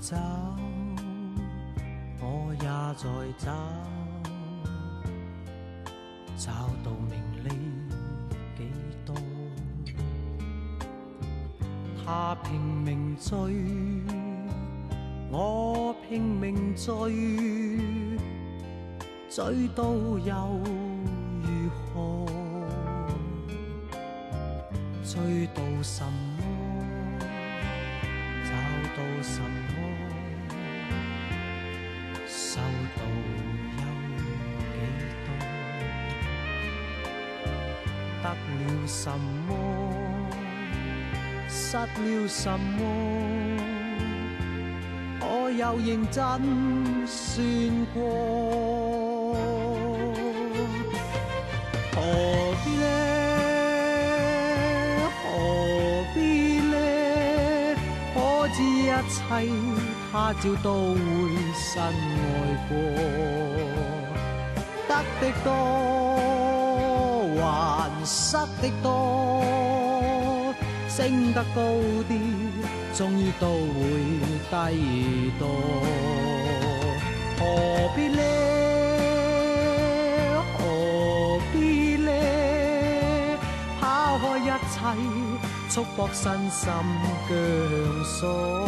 找，我也在找，找到名利几多？他拼命追，我拼命追，追到又如何？追到什么？找到什么？失了什么？失了什么？我又认真算过？何必呢？何必呢？可知一切，他朝都会深爱过。得的多。失的多，升得高啲，终于都会低多。何必呢？何必呢？抛开一切，束缚身心枷锁，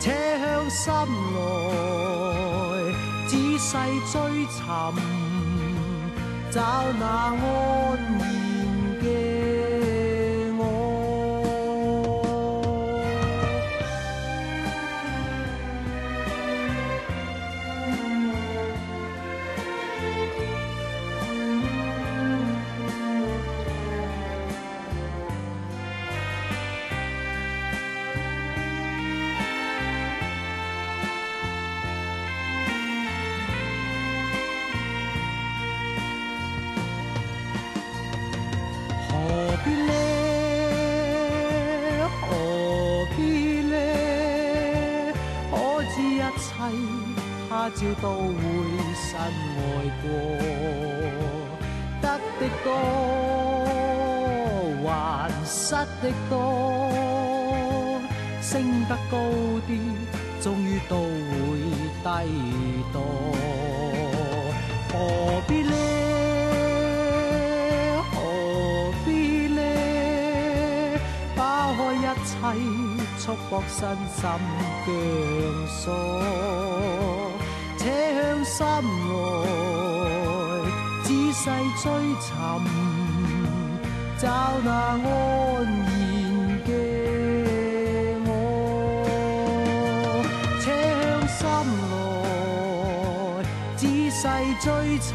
且向心内仔细追寻。找那安逸。他朝都会身外过，得的多还失的多？升得高啲，终于都会低堕。何必呢？何必呢？抛开一切，束缚身心嘅锁。心内仔细追寻，找那安然嘅我，且向心内仔细追寻，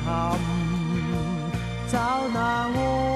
找那。